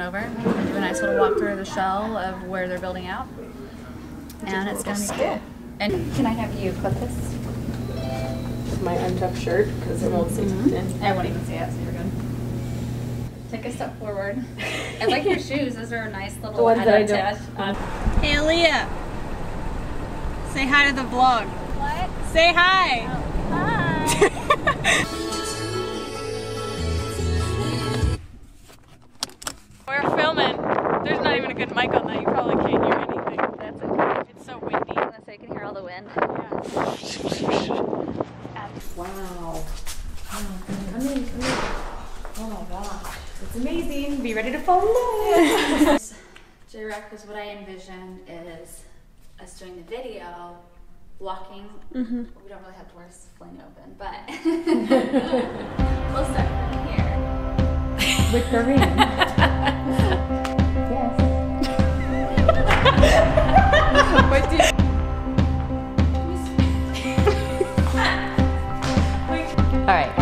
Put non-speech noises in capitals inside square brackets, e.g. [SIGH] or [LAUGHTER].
over, and do a nice little walk through the shell of where they're building out, and it's gonna be cool. And Can I have you clip this? My untucked shirt because it won't stay tucked in. I won't even see it, so you're good. Take a step forward. I like your shoes. Those are a nice [LAUGHS] little The ones that I don't- touch. Um, hey, Aaliyah. Say hi to the vlog. What? Say hi. Oh, hi. [LAUGHS] good mic on that. You probably can't hear anything. That's okay. It's so windy. so you can hear all the wind. Wow. Oh, come in, come in. Oh my gosh. It's amazing. Be ready to fall in love. [LAUGHS] J-Rec was what I envisioned is us doing the video, walking. Mm-hmm. We don't really have doors fling open, but [LAUGHS] we'll start from here. With the ring. [LAUGHS] All right.